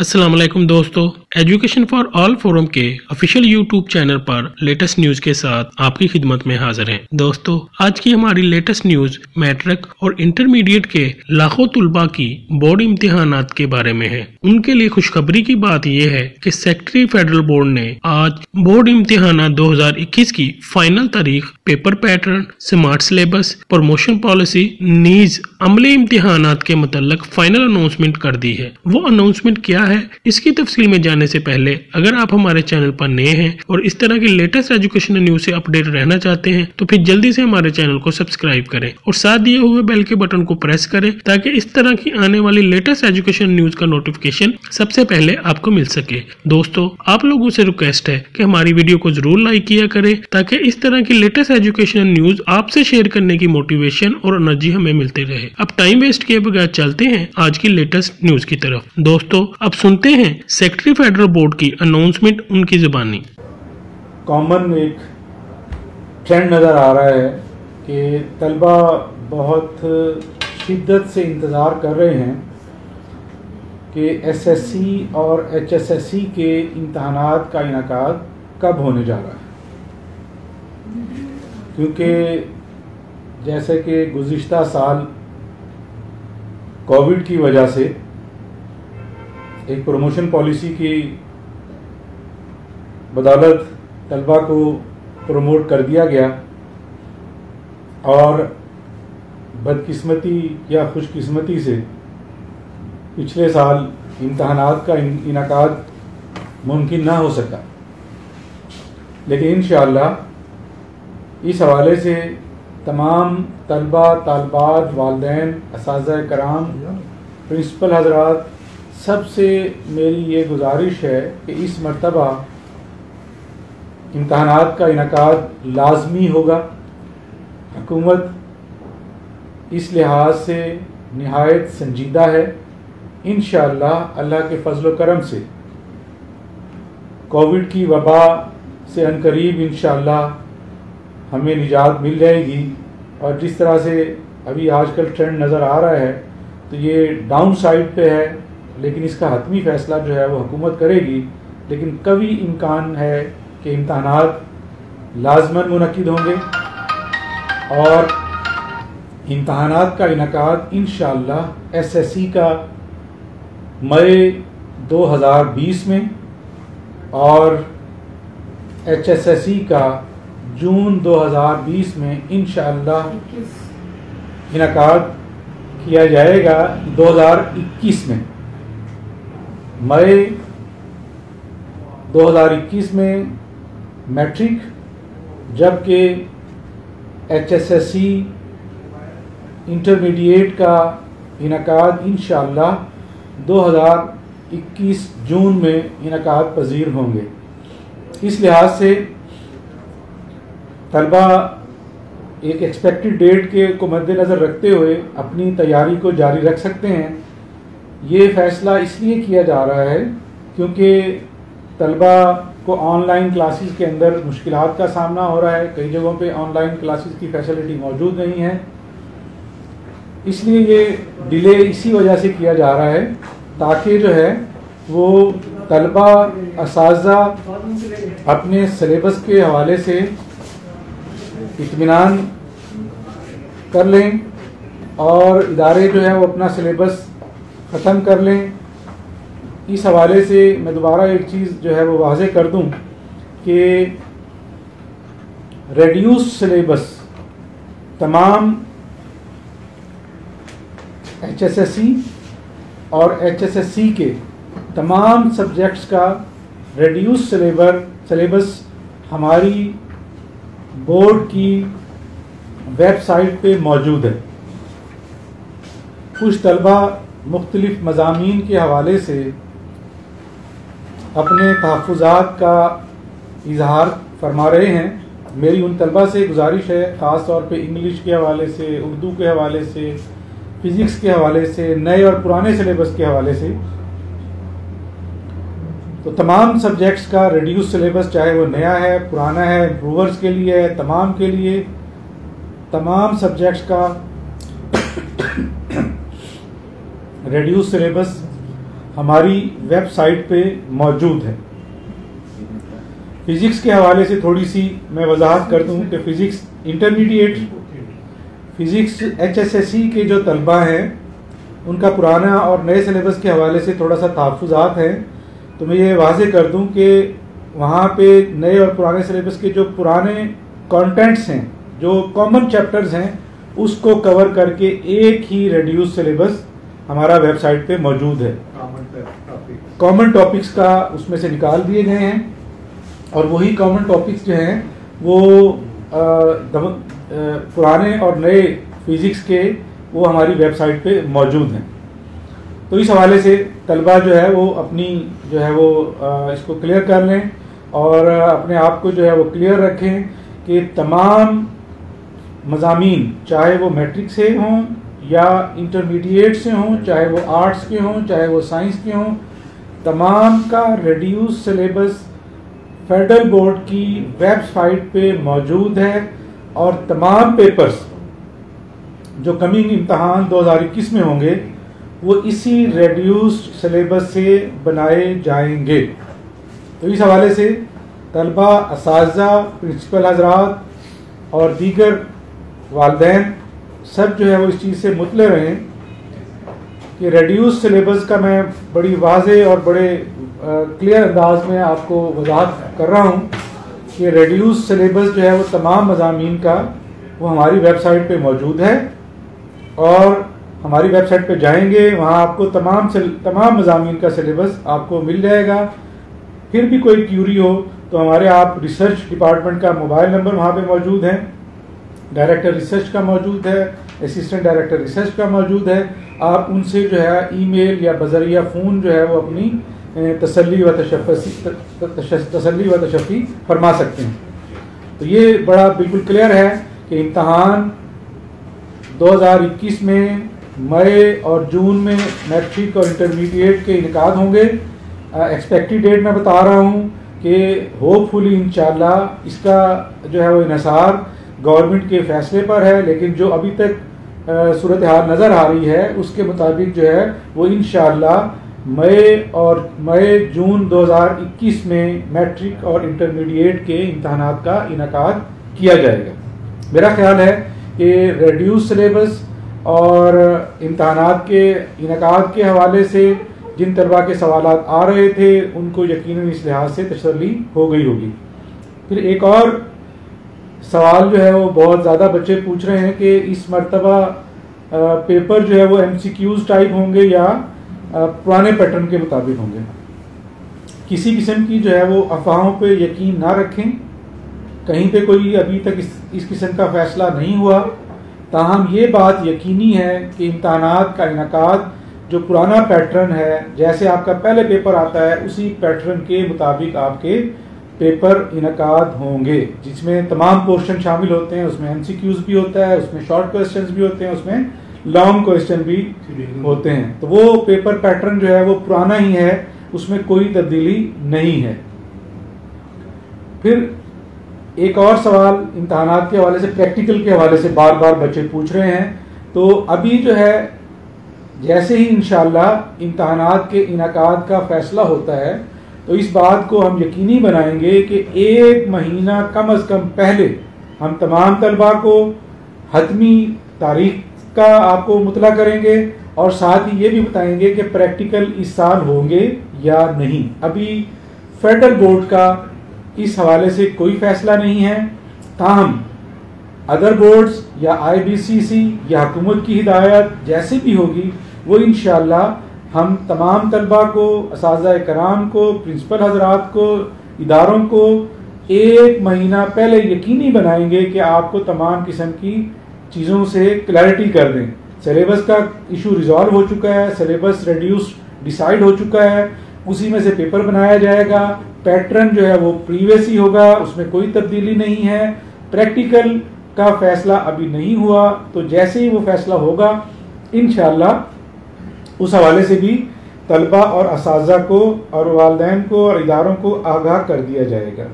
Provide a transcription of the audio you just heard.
अस्सलाम दोस्तों। Education for all forum के ऑफिशियल यूट्यूब चैनल पर लेटेस्ट न्यूज़ के साथ आपकी खिदमत में हाजिर हैं। दोस्तों, आज की हमारी लेटेस्ट न्यूज़ मैट्रिक और इंटरमीडिएट के लाखों तलबा की बोर्ड इम्तिहान के बारे में है। उनके लिए खुशखबरी की बात यह है कि सेक्रेटरी फेडरल बोर्ड ने आज बोर्ड इम्तिहान 2021 की फाइनल तारीख, paper pattern, smart syllabus, promotion policy, नीज, अमले इम्तिहान के मतलब फाइनल अनाउंसमेंट कर दी है। वो अनाउंसमेंट क्या है, इसकी तफसील में जाने से पहले अगर आप हमारे चैनल पर नए हैं और इस तरह की लेटेस्ट एजुकेशन न्यूज़ से अपडेट रहना चाहते हैं तो फिर जल्दी से हमारे चैनल को सब्सक्राइब करें और साथ दिए हुए बेल के बटन को प्रेस करें ताकि इस तरह की आने वाली लेटेस्ट एजुकेशन न्यूज़ का नोटिफिकेशन सबसे पहले आपको मिल सके। दोस्तों, आप लोगों से रिक्वेस्ट है कि हमारी वीडियो को ज़रूर लाइक किया करें ताकि इस तरह की लेटेस्ट एजुकेशन न्यूज़ आपसे शेयर करने की मोटिवेशन और एनर्जी हमें मिलती रहे। अब टाइम वेस्ट किए बगैर चलते हैं आज की लेटेस्ट न्यूज़ की तरफ़। दोस्तों, अब सुनते हैं सेक्रेटरी फेडरल बोर्ड की अनाउंसमेंट उनकी जबानी। कॉमन एक ट्रेंड नज़र आ रहा है कि तलबा बहुत शिद्दत से इंतज़ार कर रहे हैं कि एसएससी और एचएसएससी के इम्तहानात का इनका कब होने जा रहा है। क्योंकि जैसे कि गुज्त साल कोविड की वजह से एक प्रमोशन पॉलिसी की बदौलत तलबा को प्रमोट कर दिया गया और बदकिस्मती या खुशकिस्मती से पिछले साल इम्तहानात का इनका मुमकिन ना हो सका। लेकिन इन इस हवाले से तमाम तलबा, तलबात, वालदेन इस कराम प्रिंसिपल हजरात सबसे मेरी ये गुजारिश है कि इस मरतबा इम्तहान का इनका लाजमी होगा। हुकूमत इस लिहाज से नहायत संजीदा है इन अल्लाह के फजल करम से। कोविड की वबा से अनकरीब इन हमें निजात मिल जाएगी और जिस तरह से अभी आजकल ट्रेंड नज़र आ रहा है तो ये डाउन साइड पे है। लेकिन इसका हतमी फैसला जो है वो हुकूमत करेगी। लेकिन कभी इम्कान है कि इम्तहान लाजमन मनद होंगे और इम्तहान का इनका इन एस एस सी का मई 2020 में और एच एस एस सी का जून 2020 में इन इनका किया जाएगा 2021 में। मई 2021 में मैट्रिक, जबकि एचएसएससी इंटरमीडिएट का इनका इन 2021 जून में इनका पजीर होंगे। इस लिहाज से तलबा एक एक्सपेक्टेड डेट के को मद्देनज़र रखते हुए अपनी तैयारी को जारी रख सकते हैं। ये फ़ैसला इसलिए किया जा रहा है क्योंकि तलबा को ऑनलाइन क्लासेस के अंदर मुश्किल का सामना हो रहा है। कई जगहों पे ऑनलाइन क्लासेस की फैसिलिटी मौजूद नहीं है। इसलिए ये डिले इसी वजह से किया जा रहा है ताकि जो है वो तलबा इस अपने सलेबस के हवाले से इतमान कर लें और इदारे जो है वो अपना सिलेबस ख़त्म कर लें। इस हवाले से मैं दोबारा एक चीज़ जो है वो वाजे कर दूँ कि रेड्यूस सिलेबस तमाम एच एस एस सी और एच एस एस सी के तमाम सब्जेक्ट्स का रेड्यूस सिलेबर सिलेबस हमारी बोर्ड की वेबसाइट पे मौजूद है। कुछ तलबा मुख्तलिफ़ मजामी के हवाले से अपने तहफ़ात का इजहार फरमा रहे हैं। मेरी उन तलबा से गुजारिश है, ख़ास तौर पे इंग्लिश के हवाले से, उर्दू के हवाले से, फ़िज़िक्स के हवाले से, नए और पुराने सिलेबस के हवाले से। तो तमाम सब्जेक्ट्स का रिड्यूस सिलेबस, चाहे वो नया है, पुराना है इम्प्रूवर्स के लिए है, तमाम के लिए, तमाम सब्जेक्ट्स का रेड्यूस सिलेबस हमारी वेबसाइट पे मौजूद है। फिजिक्स के हवाले से थोड़ी सी मैं वजाहत कर दूँ कि फिजिक्स इंटरमीडिएट, फिजिक्स एच के जो तलबा हैं, उनका पुराना और नए सिलेबस के हवाले से थोड़ा सा तहफ़ात हैं। तो मैं ये वाजे कर दूँ कि वहाँ पे नए और पुराने सिलेबस के जो पुराने कंटेंट्स हैं, जो कॉमन चैप्टर्स हैं, उसको कवर करके एक ही रेड्यूस सिलेबस हमारा वेबसाइट पे मौजूद है। कॉमन टॉपिक्स का उसमें से निकाल दिए गए हैं और वही कॉमन टॉपिक्स जो हैं वो आ, दम, आ, पुराने और नए फिजिक्स के वो हमारी वेबसाइट पे मौजूद हैं। तो इस हवाले से तलबा जो है वो अपनी जो है वो आ, इसको क्लियर कर लें और अपने आप को जो है वो क्लियर रखें कि तमाम मजामी चाहे वो मैट्रिक से हों या इंटरमीडिएट से हों चाहे वो आर्ट्स के हों चाहे वो साइंस के हों तमाम का रेड्यूस सिलेबस फेडरल बोर्ड की वेबसाइट पे मौजूद है और तमाम पेपर्स जो कमिंग इम्तहान 2021 में होंगे वो इसी रेड्यूस सिलेबस से बनाए जाएँगे। तो इस हवाले से तलबा इस प्रिंसिपल हजरात और दीगर वालदेन सब जो है वो इस चीज़ से मुतले रहें कि रेड्यूस सिलेबस का मैं बड़ी वाज और बड़े क्लियर अंदाज में आपको वजाहत कर रहा हूँ कि रेड्यूस सिलेबस जो है वो तमाम मजामी का वो हमारी वेबसाइट पे मौजूद है और हमारी वेबसाइट पे जाएँगे, वहाँ आपको तमाम तमाम मजामी का सिलेबस आपको मिल जाएगा। फिर भी कोई क्यूरी हो तो हमारे आप रिसर्च डिपार्टमेंट का मोबाइल नंबर वहाँ पे मौजूद है। डायरेक्टर रिसर्च का मौजूद है, असिस्टेंट डायरेक्टर रिसर्च का मौजूद है। आप उनसे जो है, ईमेल या बजरिया फ़ोन जो है, वो अपनी तसली व तसली व तशफ़ी फरमा सकते हैं। तो ये बड़ा बिल्कुल क्लियर है कि इम्तहान 2021 में, मई और जून में मैट्रिक और इंटरमीडिएट के इनका होंगे। एक्सपेक्टेड डेट मैं बता रहा हूँ कि होपफुली इंशाल्लाह इसका जो है वो इसार गवर्नमेंट के फैसले पर है, लेकिन जो अभी तक सूरत हाल नज़र आ रही है, उसके मुताबिक जो है, वो इन मई और मई, जून 2021 में मैट्रिक और इंटरमीडिएट के इम्तहान का इनका किया जाएगा। मेरा ख्याल है कि रेड्यूस सिलेबस और इम्तहान के इनका के हवाले से जिन तलबा के सवाल आ रहे थे, उनको यकीन इस लिहाज से तसली हो गई होगी। फिर एक और सवाल जो है वो बहुत ज़्यादा बच्चे पूछ रहे हैं कि इस मरतबा पेपर जो है वो एम टाइप होंगे या पुराने पैटर्न के मुताबिक होंगे? किसी किस्म की जो है वो अफवाहों पे यकीन ना रखें। कहीं पे कोई अभी तक इस, इस किस्म का फैसला नहीं हुआ। ताहम ये बात यकीनी है कि इम्तहान का इनका जो पुराना पैटर्न है जैसे आपका पहले पेपर आता है उसी पैटर्न के मुताबिक आपके पेपर इनका होंगे, जिसमें तमाम पोर्शन शामिल होते हैं, उसमें एमसीक्यूज भी होता है, उसमें शॉर्ट क्वेश्चंस भी होते हैं, उसमें लॉन्ग क्वेश्चन भी होते हैं। तो वो पेपर पैटर्न जो है, वो पुराना ही है, उसमें कोई तब्दीली नहीं है। फिर एक और सवाल इम्तहान के हवाले से प्रैक्टिकल के हवाले से बार बार बच्चे पूछ रहे हैं। तो अभी जो है, जैसे ही इनशाला इम्तहान के इनका का फैसला होता है तो इस बात को हम यकीनी बनाएँगे कि एक महीना कम अज कम पहले हम तमाम तलबा को हतमी तारीख का आपको मुतला करेंगे और साथ ही ये भी बताएँगे कि प्रैक्टिकल इस साल होंगे या नहीं। अभी फेडरल बोर्ड का इस हवाले से कोई फैसला नहीं है। ताहम, अदर बोर्ड्स या आईबीसीसी या हुकूमत की हिदायत जैसे भी होगी, वो इनशाला हम तमाम तलबा को इस कराम को, प्रिंसिपल हजरात को, इदारों को एक महीना पहले यकीनी बनाएँगे कि आपको तमाम किस्म की चीज़ों से क्लैरिटी कर दें। सिलेबस का इशू रिजॉल्व हो चुका है सिलेबस रिड्यूस डिसाइड हो चुका है। उसी में से पेपर बनाया जाएगा। पैटर्न जो है वो प्रीवियस ही होगा, उसमें कोई तब्दीली नहीं है। प्रैक्टिकल का फैसला अभी नहीं हुआ तो जैसे ही वो फैसला होगा इनशाला उस हवाले से भी तलबा और इस को और वालदेन को और इदारों को आगाह कर दिया जाएगा।